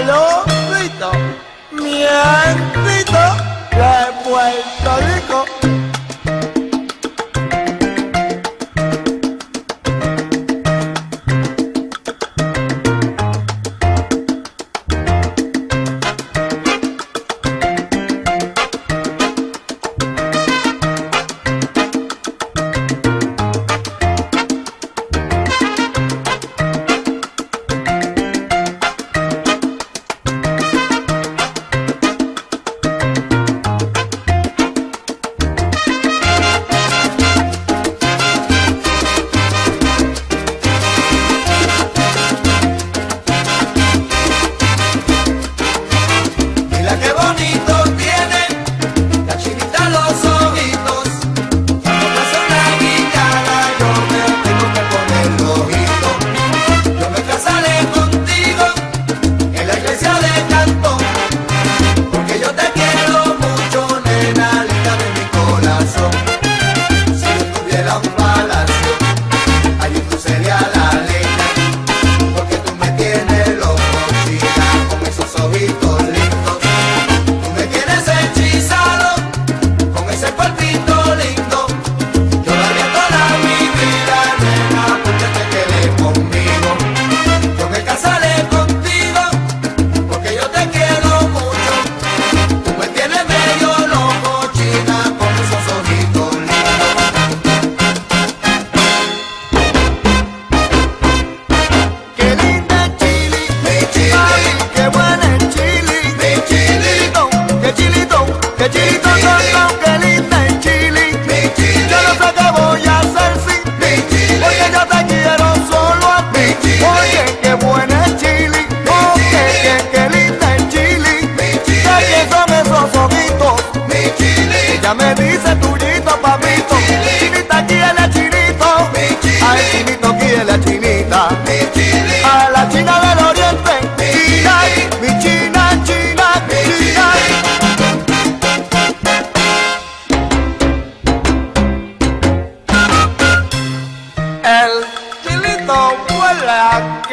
aló grito, mientito de Puerto Rico. de la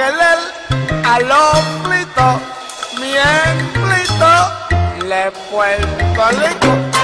quisiera quererte, porque sin